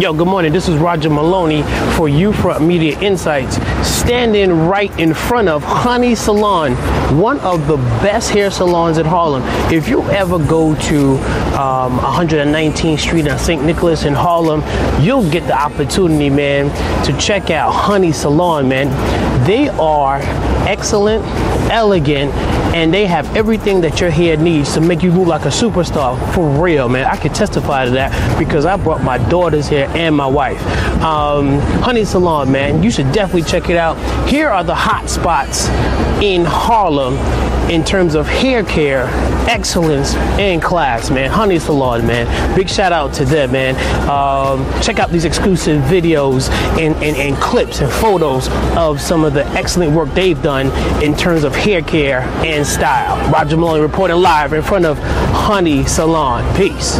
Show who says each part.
Speaker 1: Yo, good morning. This is Roger Maloney for Front Media Insights, standing right in front of Honey Salon, one of the best hair salons in Harlem. If you ever go to um, 119th Street on St. Nicholas in Harlem, you'll get the opportunity, man, to check out Honey Salon, man. They are excellent, elegant, and they have everything that your hair needs to make you look like a superstar for real, man. I can testify to that because I brought my daughters here and my wife. Um, Honey Salon, man, you should definitely check it out. Here are the hot spots in Harlem in terms of hair care, excellence, and class, man. Honey Salon, man. Big shout out to them, man. Um, check out these exclusive videos and, and, and clips and photos of some of the excellent work they've done in terms of hair care and style. Roger Maloney reporting live in front of Honey Salon. Peace.